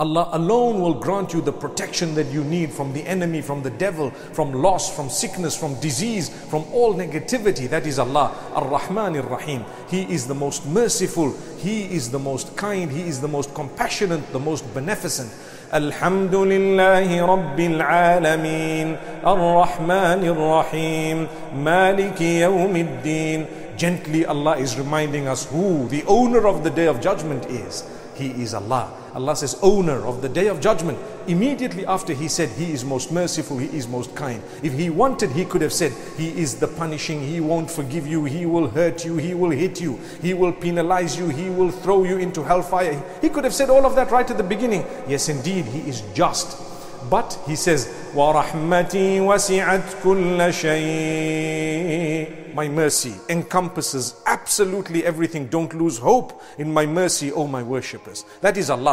Allah alone will grant you the protection that you need from the enemy, from the devil, from loss, from sickness, from disease, from all negativity. That is Allah, Ar-Rahman Ar-Rahim. He is the most merciful, He is the most kind, He is the most compassionate, the most beneficent. الحمد لله رب العالمين الرحمن الرحيم مالك يوم الدين Gently Allah is reminding us who the owner of the day of judgment is. He is Allah. Allah says, owner of the day of judgment. Immediately after He said, He is most merciful, He is most kind. If He wanted, He could have said, He is the punishing, He won't forgive you, He will hurt you, He will hit you, He will penalize you, He will throw you into hellfire. He could have said all of that right at the beginning. Yes, indeed, He is just. But He says, وَرَحْمَتِي وَسِعَتْ كُلَّ شَيْءٍ My mercy encompasses absolutely everything. Don't lose hope in my mercy, O my worshippers. That is Allah.